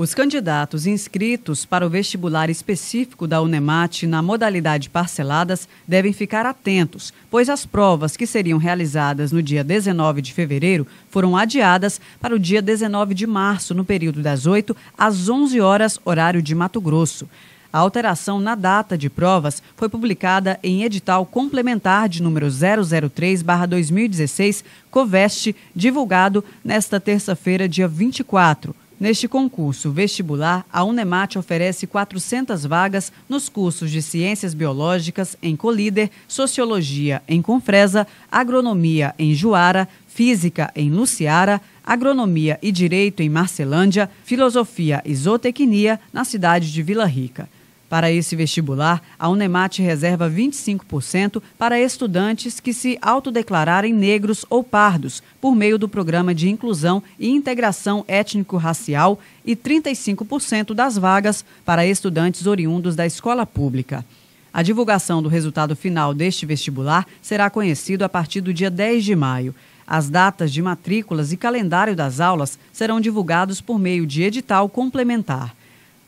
Os candidatos inscritos para o vestibular específico da Unemate na modalidade parceladas devem ficar atentos, pois as provas que seriam realizadas no dia 19 de fevereiro foram adiadas para o dia 19 de março, no período das 8 às 11 horas, horário de Mato Grosso. A alteração na data de provas foi publicada em edital complementar de número 003/2016, Coveste, divulgado nesta terça-feira, dia 24. Neste concurso vestibular, a Unemate oferece 400 vagas nos cursos de Ciências Biológicas em Colíder, Sociologia em Confresa, Agronomia em Juara, Física em Luciara, Agronomia e Direito em Marcelândia, Filosofia e Zootecnia na cidade de Vila Rica. Para esse vestibular, a Unemate reserva 25% para estudantes que se autodeclararem negros ou pardos, por meio do Programa de Inclusão e Integração Étnico-Racial, e 35% das vagas para estudantes oriundos da escola pública. A divulgação do resultado final deste vestibular será conhecido a partir do dia 10 de maio. As datas de matrículas e calendário das aulas serão divulgados por meio de edital complementar.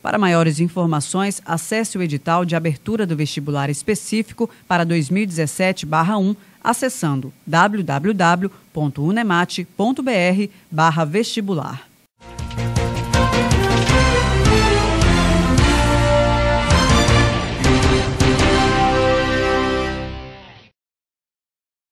Para maiores informações, acesse o edital de abertura do vestibular específico para 2017-1 acessando www.unemate.br/vestibular.